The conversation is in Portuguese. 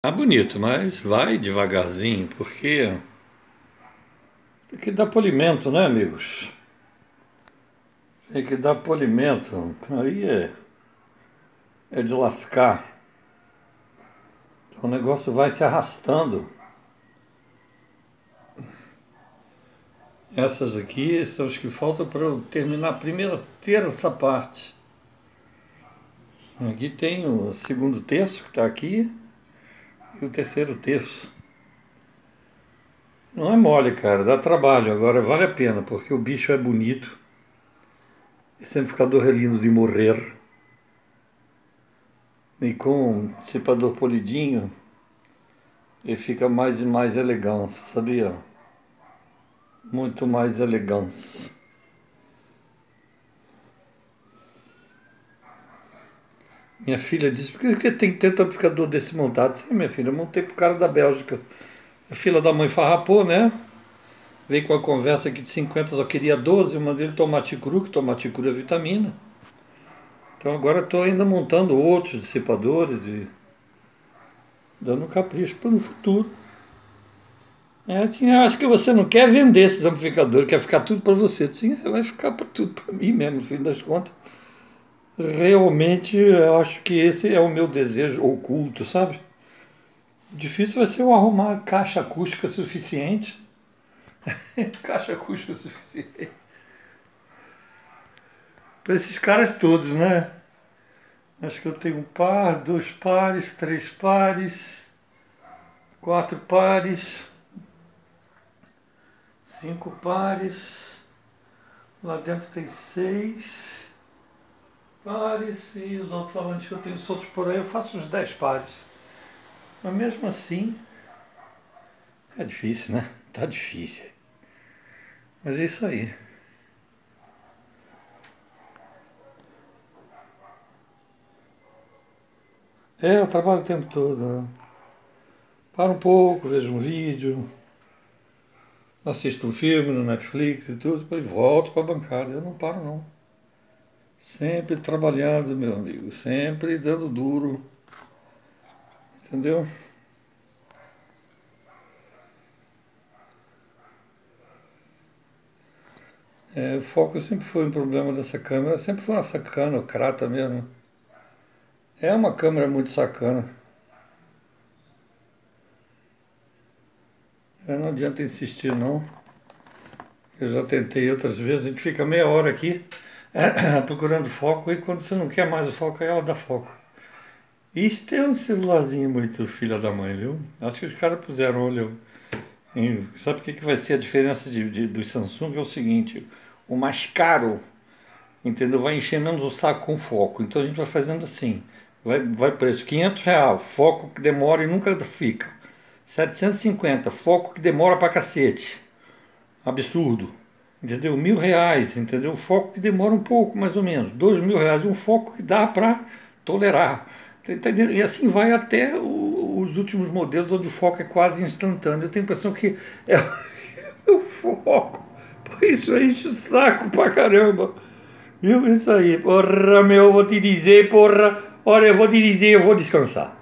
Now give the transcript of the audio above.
Tá bonito, mas vai devagarzinho, porque tem que dar polimento, né, amigos? Tem que dar polimento. Aí é, é de lascar. O negócio vai se arrastando. Essas aqui são as que faltam para eu terminar a primeira terça parte. Aqui tem o segundo terço que está aqui e o terceiro terço. Não é mole, cara, dá trabalho. Agora vale a pena, porque o bicho é bonito. E sempre fica lindo de morrer. E com um dissipador polidinho, ele fica mais e mais elegante, sabia? Muito mais elegante. Minha filha disse, por que você tem tanto amplificador desse montado? Sim, minha filha, eu montei pro cara da Bélgica. A filha da mãe farrapou, né? Veio com a conversa aqui de 50, só queria 12, eu mandei ele tomate cru, que tomate cru é vitamina. Então agora estou ainda montando outros dissipadores e dando capricho para no futuro. É, tinha, acho que você não quer vender esses amplificadores, quer ficar tudo para você. Sim, vai ficar para tudo para mim mesmo, no fim das contas realmente eu acho que esse é o meu desejo oculto, sabe? Difícil vai ser eu arrumar caixa acústica suficiente. caixa acústica suficiente. Para esses caras todos, né? Acho que eu tenho um par, dois pares, três pares, quatro pares, cinco pares. Lá dentro tem seis pares e os alto-falantes que eu tenho soltos por aí, eu faço uns 10 pares. Mas mesmo assim, é difícil, né? Tá difícil. Mas é isso aí. É, eu trabalho o tempo todo. Né? Paro um pouco, vejo um vídeo, assisto um filme no Netflix e tudo, depois volto para a bancada. Eu não paro não. Sempre trabalhando, meu amigo, sempre dando duro. Entendeu? É, o foco sempre foi um problema dessa câmera, sempre foi uma sacana, crata mesmo. É uma câmera muito sacana. É, não adianta insistir não. Eu já tentei outras vezes, a gente fica meia hora aqui. procurando foco e quando você não quer mais o foco, ela dá foco. Isso é um celularzinho muito filha da mãe, viu? Acho que os caras puseram olho. Em, sabe o que, que vai ser a diferença de, de, do Samsung? É o seguinte: o mais caro, entendeu? Vai enchendo o saco com foco. Então a gente vai fazendo assim: vai, vai preço 500 real, foco que demora e nunca fica. 750, foco que demora pra cacete. Absurdo entendeu? Mil reais, entendeu? Um foco que demora um pouco, mais ou menos. Dois mil reais, um foco que dá para tolerar. Entendeu? E assim vai até os últimos modelos onde o foco é quase instantâneo. Eu tenho a impressão que é, é o foco. Por isso enche o saco pra caramba. Viu? Isso aí. Porra, meu, eu vou te dizer, porra. Olha, eu vou te dizer, eu vou descansar.